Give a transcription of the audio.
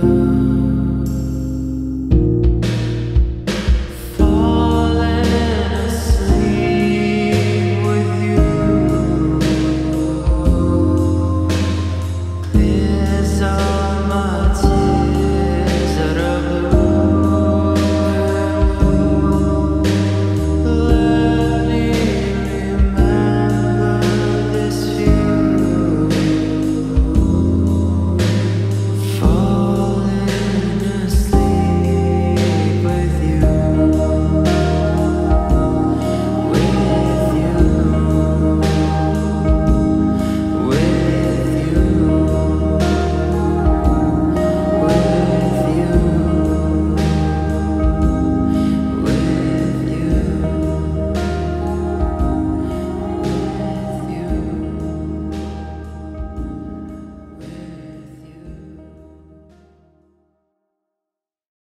you.